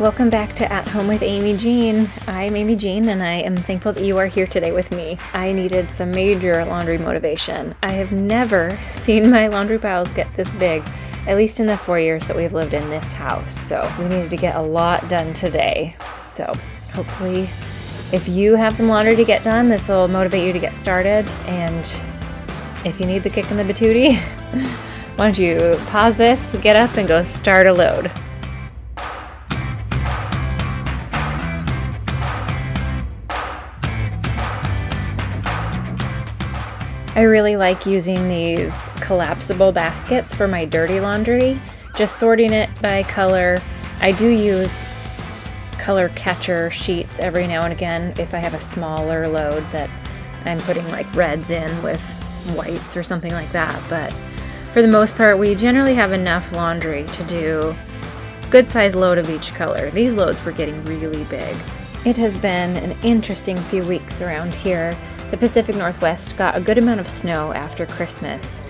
Welcome back to At Home with Amy Jean. I'm Amy Jean and I am thankful that you are here today with me. I needed some major laundry motivation. I have never seen my laundry piles get this big, at least in the four years that we've lived in this house. So we needed to get a lot done today. So hopefully, if you have some laundry to get done, this will motivate you to get started. And if you need the kick in the batootie, why don't you pause this, get up, and go start a load. I really like using these collapsible baskets for my dirty laundry, just sorting it by color. I do use color catcher sheets every now and again if I have a smaller load that I'm putting like reds in with whites or something like that, but for the most part we generally have enough laundry to do good size load of each color. These loads were getting really big. It has been an interesting few weeks around here. The Pacific Northwest got a good amount of snow after Christmas,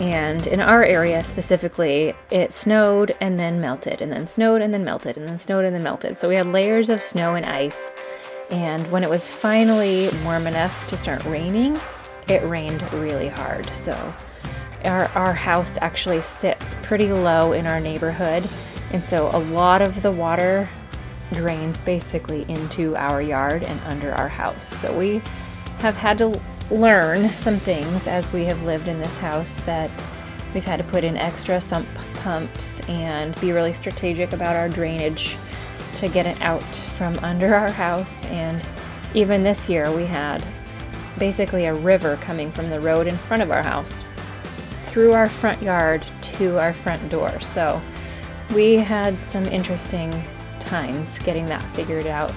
and in our area specifically, it snowed and then melted, and then snowed and then melted, and then snowed and then melted. So we had layers of snow and ice, and when it was finally warm enough to start raining, it rained really hard. So our, our house actually sits pretty low in our neighborhood, and so a lot of the water drains basically into our yard and under our house. So we have had to learn some things as we have lived in this house that we've had to put in extra sump pumps and be really strategic about our drainage to get it out from under our house. And even this year, we had basically a river coming from the road in front of our house through our front yard to our front door. So we had some interesting times getting that figured out.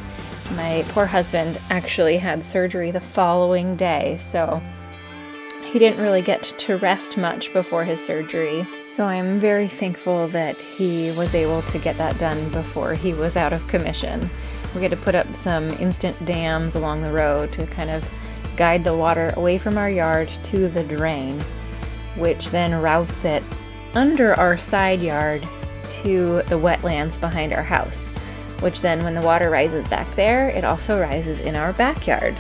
My poor husband actually had surgery the following day, so he didn't really get to rest much before his surgery. So I'm very thankful that he was able to get that done before he was out of commission. We had to put up some instant dams along the road to kind of guide the water away from our yard to the drain, which then routes it under our side yard to the wetlands behind our house which then when the water rises back there, it also rises in our backyard.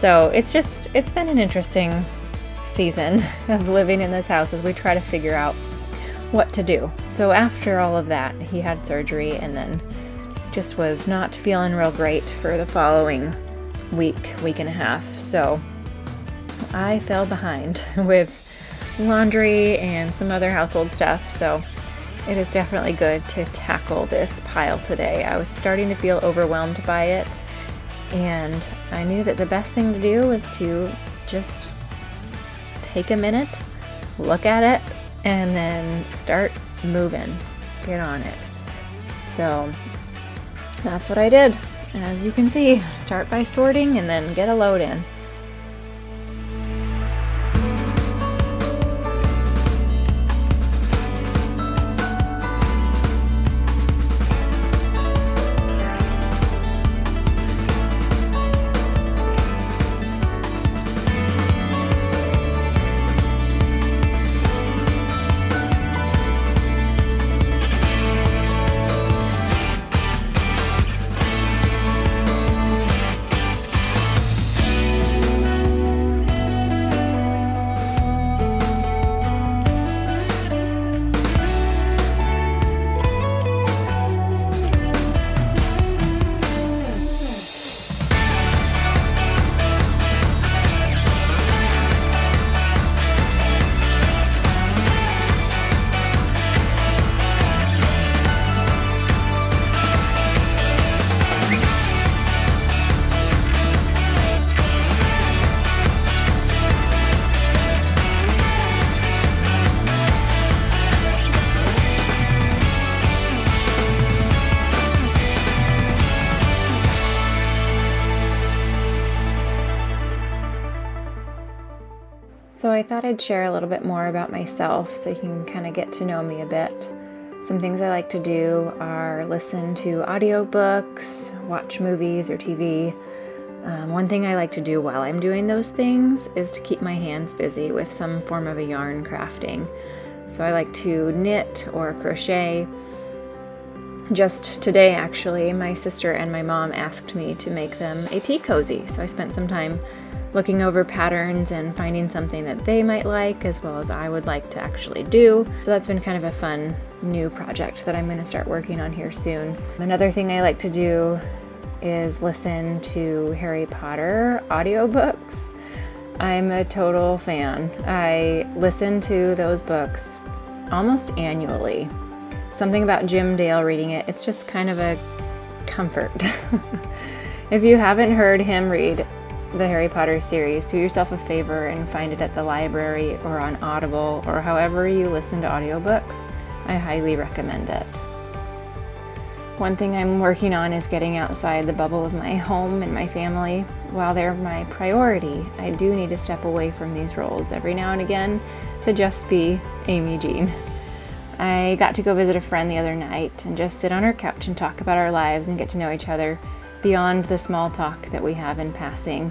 So it's just, it's been an interesting season of living in this house as we try to figure out what to do. So after all of that, he had surgery and then just was not feeling real great for the following week, week and a half. So I fell behind with laundry and some other household stuff. So it is definitely good to tackle this pile today. I was starting to feel overwhelmed by it, and I knew that the best thing to do was to just take a minute, look at it, and then start moving. Get on it. So that's what I did. As you can see, start by sorting and then get a load in. Thought I'd share a little bit more about myself so you can kind of get to know me a bit. Some things I like to do are listen to audiobooks, watch movies or TV. Um, one thing I like to do while I'm doing those things is to keep my hands busy with some form of a yarn crafting. So I like to knit or crochet. just today, actually, my sister and my mom asked me to make them a tea cozy. So I spent some time looking over patterns and finding something that they might like as well as I would like to actually do. So that's been kind of a fun new project that I'm going to start working on here soon. Another thing I like to do is listen to Harry Potter audiobooks. I'm a total fan. I listen to those books almost annually. Something about Jim Dale reading it, it's just kind of a comfort. if you haven't heard him read the Harry Potter series, do yourself a favor and find it at the library or on Audible or however you listen to audiobooks. I highly recommend it. One thing I'm working on is getting outside the bubble of my home and my family. While they're my priority, I do need to step away from these roles every now and again to just be Amy Jean. I got to go visit a friend the other night and just sit on her couch and talk about our lives and get to know each other beyond the small talk that we have in passing.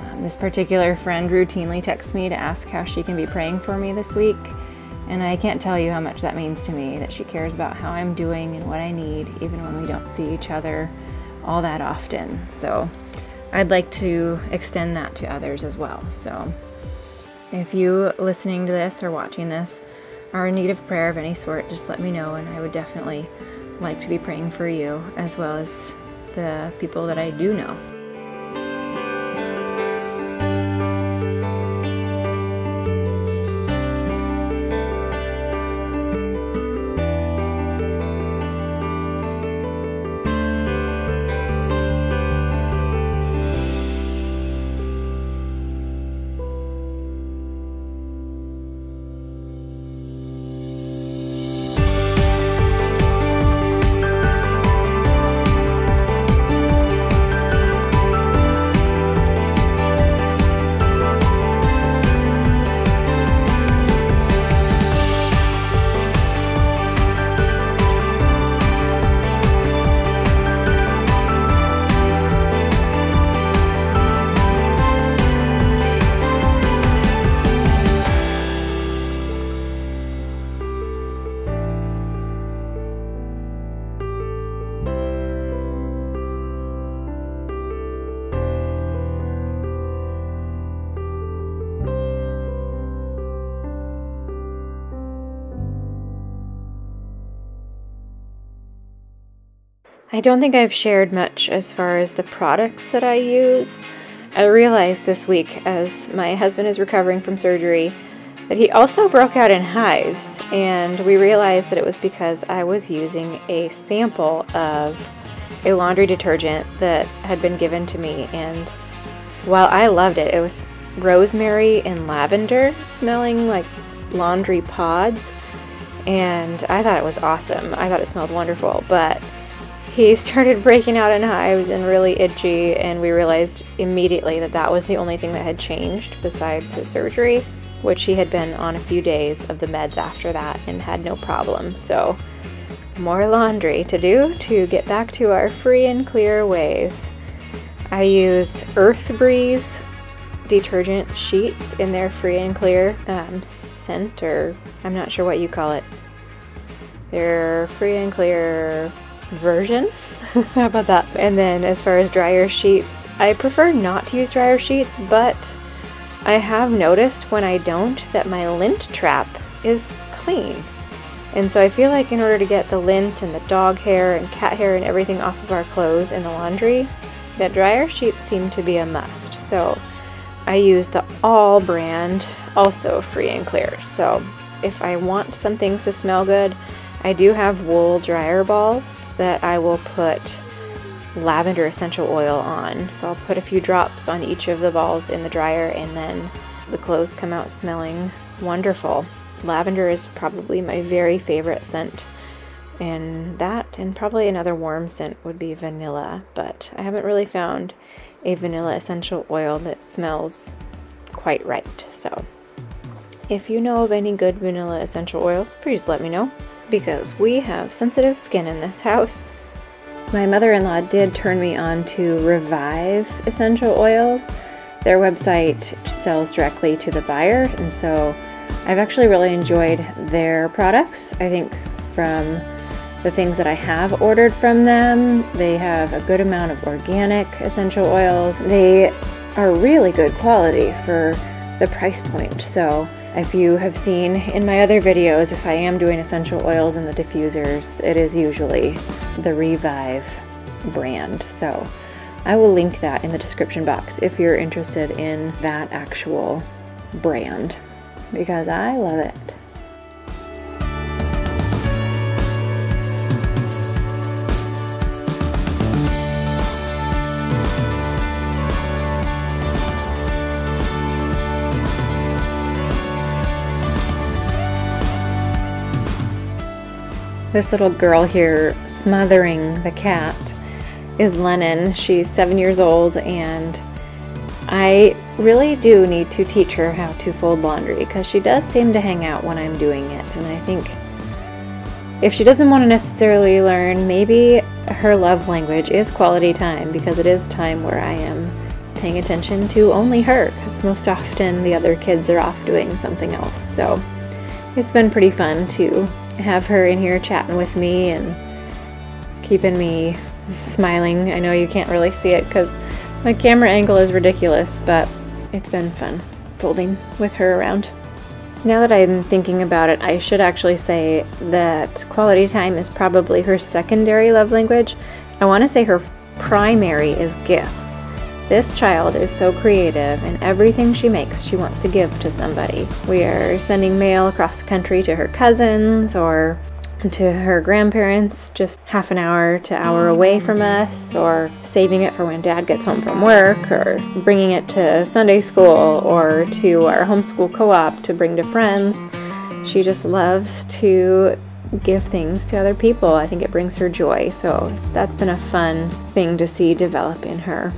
Um, this particular friend routinely texts me to ask how she can be praying for me this week, and I can't tell you how much that means to me that she cares about how I'm doing and what I need, even when we don't see each other all that often. So I'd like to extend that to others as well. So if you listening to this or watching this are in need of prayer of any sort, just let me know, and I would definitely like to be praying for you as well as the people that I do know. I don't think I've shared much as far as the products that I use. I realized this week as my husband is recovering from surgery that he also broke out in hives, and we realized that it was because I was using a sample of a laundry detergent that had been given to me. And while I loved it, it was rosemary and lavender smelling like laundry pods, and I thought it was awesome. I thought it smelled wonderful, but he started breaking out in hives and really itchy, and we realized immediately that that was the only thing that had changed besides his surgery, which he had been on a few days of the meds after that and had no problem. So, more laundry to do to get back to our free and clear ways. I use Earth Breeze detergent sheets in their free and clear um, scent, or I'm not sure what you call it. They're free and clear version. How about that? And then as far as dryer sheets, I prefer not to use dryer sheets, but I have noticed when I don't that my lint trap is clean. And so I feel like in order to get the lint and the dog hair and cat hair and everything off of our clothes in the laundry, that dryer sheets seem to be a must. So I use the All brand, also free and clear. So if I want some things to smell good, I do have wool dryer balls that I will put lavender essential oil on. So I'll put a few drops on each of the balls in the dryer and then the clothes come out smelling wonderful. Lavender is probably my very favorite scent. And that and probably another warm scent would be vanilla, but I haven't really found a vanilla essential oil that smells quite right. So if you know of any good vanilla essential oils, please let me know because we have sensitive skin in this house. My mother-in-law did turn me on to Revive essential oils. Their website sells directly to the buyer, and so I've actually really enjoyed their products. I think from the things that I have ordered from them. They have a good amount of organic essential oils. They are really good quality for the price point. So if you have seen in my other videos, if I am doing essential oils in the diffusers, it is usually the Revive brand. So I will link that in the description box if you're interested in that actual brand because I love it. This little girl here smothering the cat is Lennon. She's seven years old and I really do need to teach her how to fold laundry because she does seem to hang out when I'm doing it. And I think if she doesn't want to necessarily learn, maybe her love language is quality time because it is time where I am paying attention to only her because most often the other kids are off doing something else. So it's been pretty fun to have her in here chatting with me and keeping me smiling. I know you can't really see it because my camera angle is ridiculous, but it's been fun folding with her around. Now that I'm thinking about it, I should actually say that quality time is probably her secondary love language. I want to say her primary is gifts. This child is so creative, and everything she makes, she wants to give to somebody. We are sending mail across the country to her cousins or to her grandparents just half an hour to hour away from us, or saving it for when dad gets home from work, or bringing it to Sunday school or to our homeschool co op to bring to friends. She just loves to give things to other people. I think it brings her joy. So that's been a fun thing to see develop in her.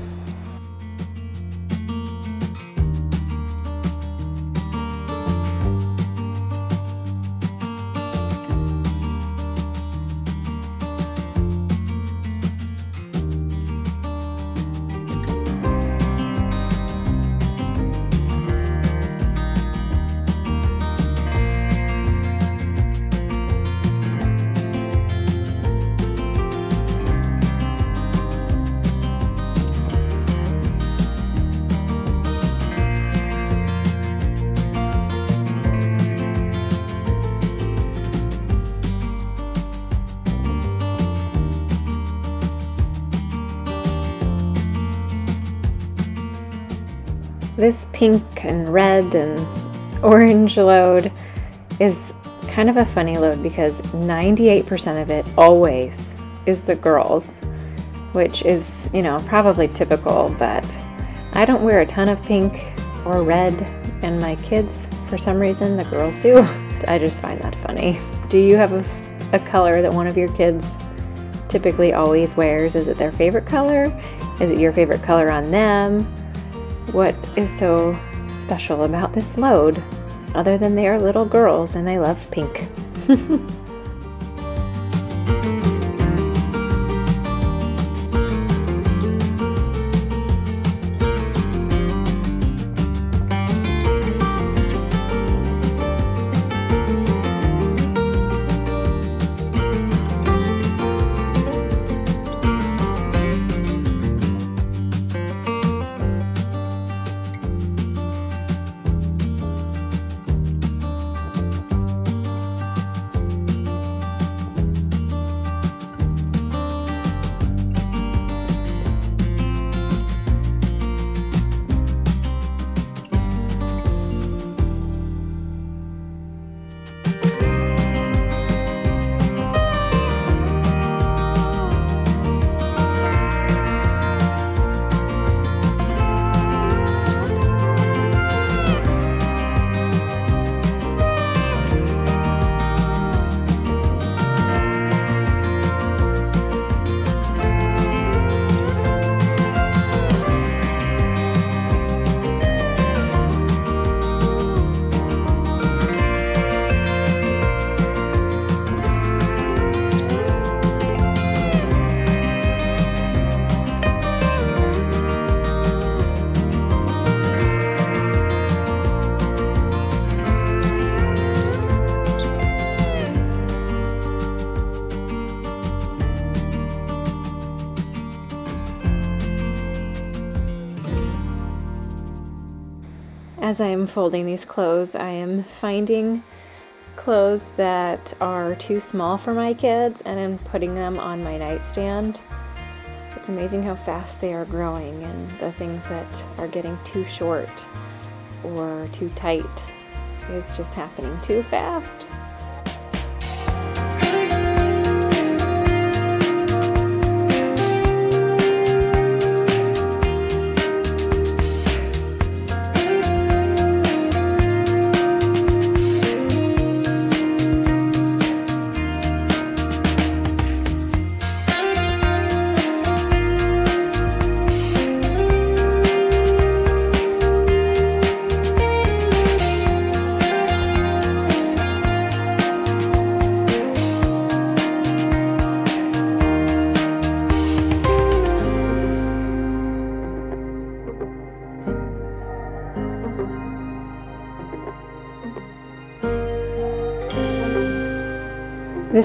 Pink and red and orange load is kind of a funny load because 98% of it always is the girls, which is, you know, probably typical, but I don't wear a ton of pink or red, and my kids, for some reason, the girls do. I just find that funny. Do you have a, a color that one of your kids typically always wears? Is it their favorite color? Is it your favorite color on them? What is so special about this load, other than they are little girls and they love pink? As I am folding these clothes, I am finding clothes that are too small for my kids and I'm putting them on my nightstand. It's amazing how fast they are growing and the things that are getting too short or too tight is just happening too fast.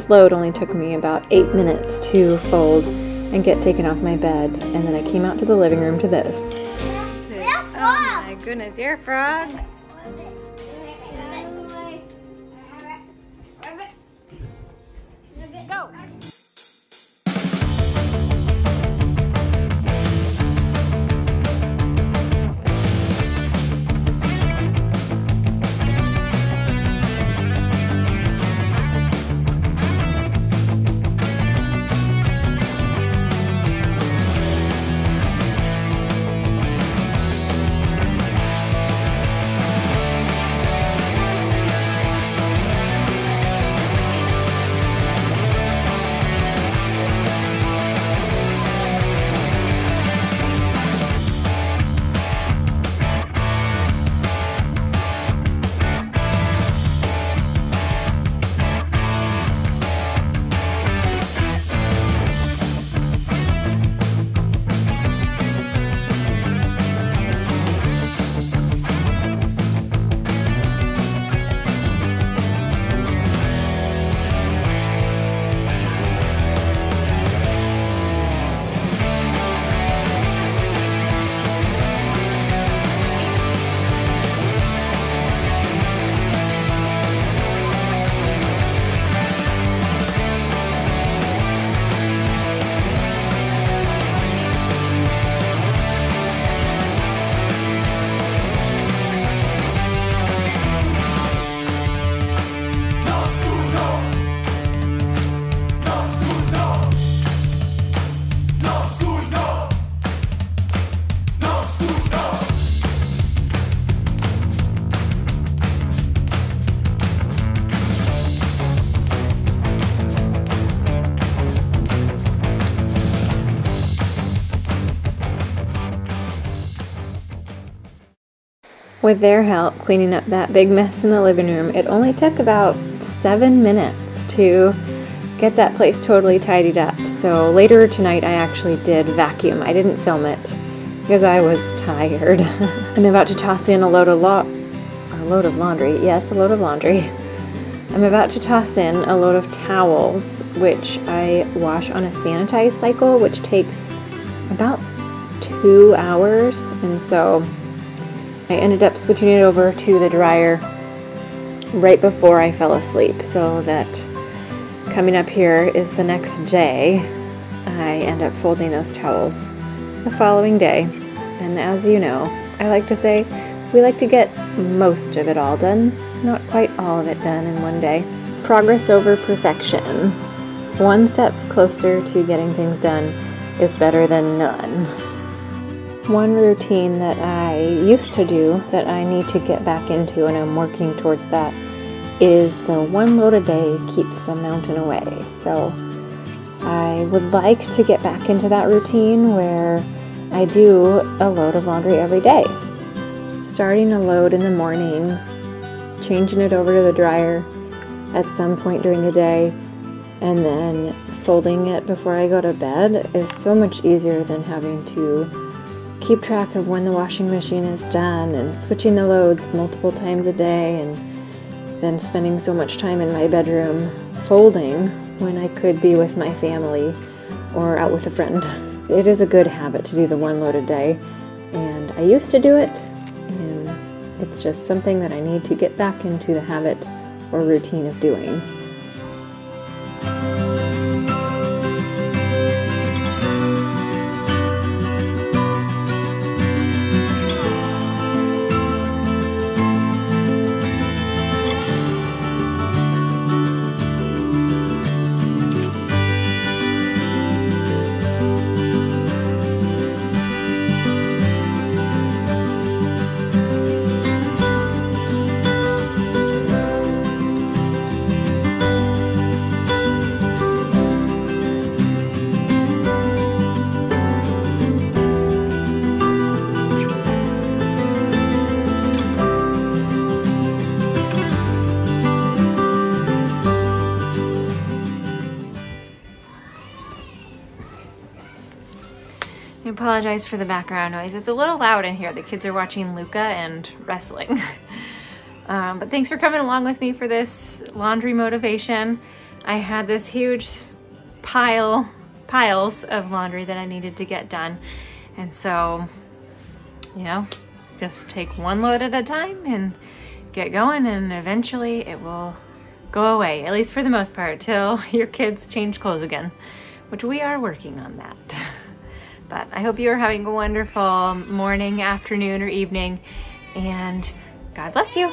This load only took me about eight minutes to fold and get taken off my bed, and then I came out to the living room to this. Oh my goodness, you're a frog. With their help cleaning up that big mess in the living room, it only took about seven minutes to get that place totally tidied up. So later tonight, I actually did vacuum. I didn't film it because I was tired. I'm about to toss in a load of lo- a load of laundry. Yes, a load of laundry. I'm about to toss in a load of towels, which I wash on a sanitize cycle, which takes about two hours. And so I ended up switching it over to the dryer right before I fell asleep so that coming up here is the next day. I end up folding those towels the following day. And as you know, I like to say we like to get most of it all done, not quite all of it done in one day. Progress over perfection. One step closer to getting things done is better than none. One routine that I used to do that I need to get back into, and I'm working towards that, is the one load a day keeps the mountain away. So I would like to get back into that routine where I do a load of laundry every day. Starting a load in the morning, changing it over to the dryer at some point during the day, and then folding it before I go to bed is so much easier than having to keep track of when the washing machine is done and switching the loads multiple times a day and then spending so much time in my bedroom folding when I could be with my family or out with a friend. It is a good habit to do the one load a day, and I used to do it, and It's just something that I need to get back into the habit or routine of doing. Apologize for the background noise. It's a little loud in here. The kids are watching Luca and wrestling. um, but thanks for coming along with me for this laundry motivation. I had this huge pile, piles of laundry that I needed to get done. And so, you know, just take one load at a time and get going and eventually it will go away, at least for the most part, till your kids change clothes again, which we are working on that. But I hope you are having a wonderful morning, afternoon, or evening, and God bless you.